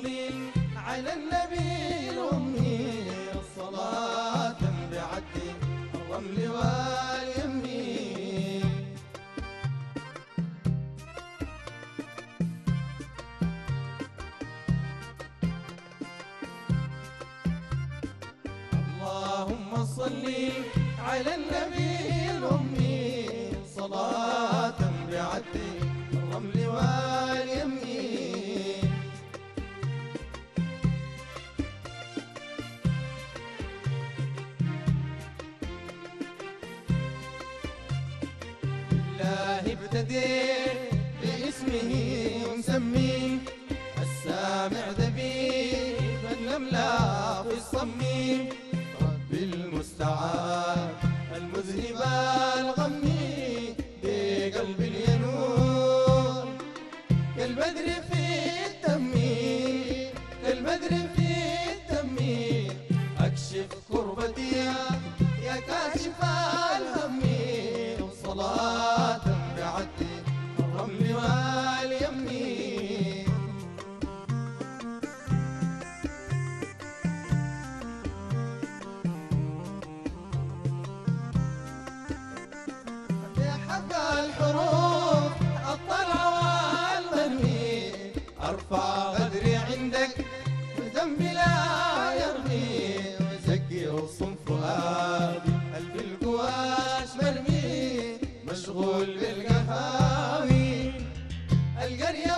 صلي على النبي الأمي الصلاة بعد الرمل واليم اللهم صلي على النبي جامع لم لا في الصميم ربي المستعان المذنب الغمي بقلب الينور كالبدر في التميم كالبدر في التميم أكشف كربتي يا كاشفان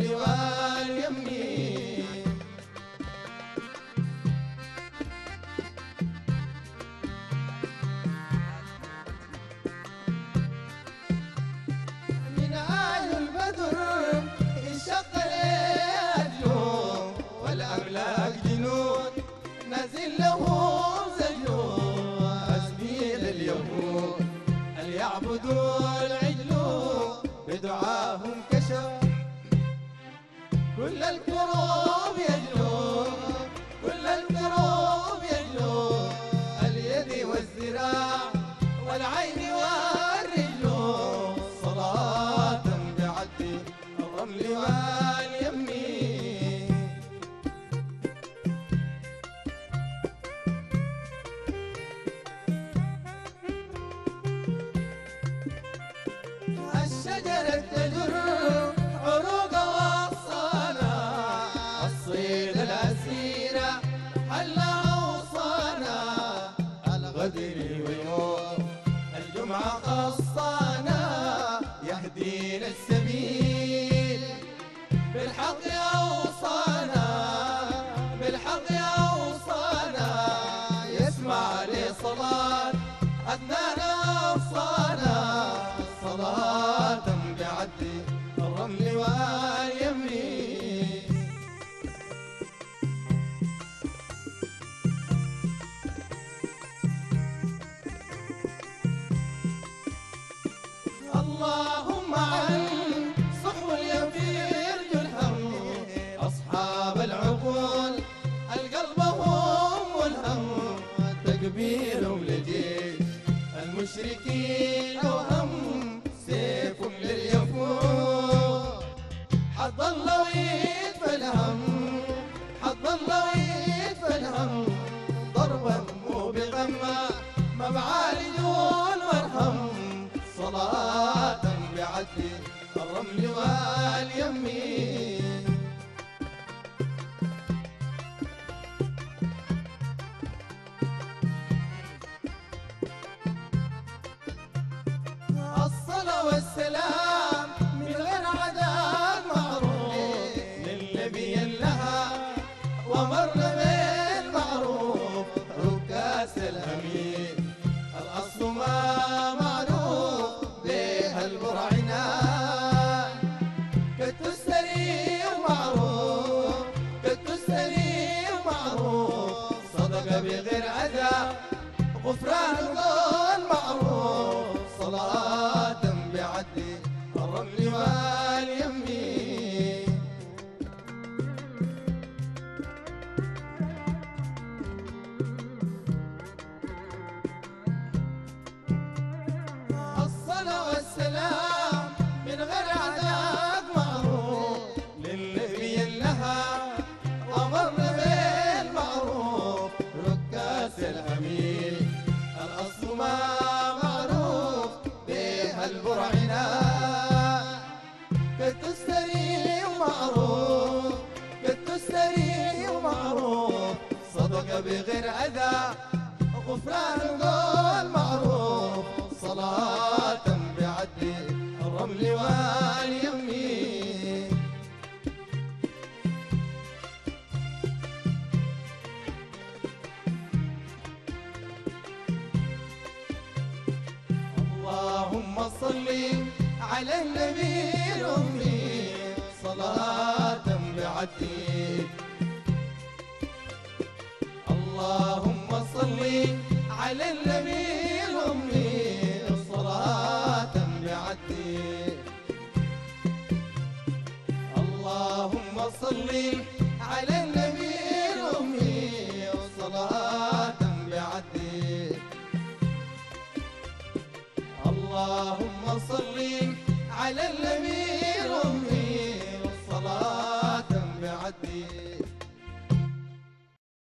القلب واليمين من البدر انشق والأملاك نزل له اللهم عن صحو يفير الهم أصحاب العقول القلب هم الهم تكبيرهم لجيش المشركين أوهام والسلام غفران قول معروف صلاة بعدي الرمل واليمين. اللهم صل على النبي الأمي صلاة بعدي اللهم صلي على النبي امي الصلاة بعدي. اللهم صلي على النبي امي الصلاة بعدي. اللهم صلي على النبي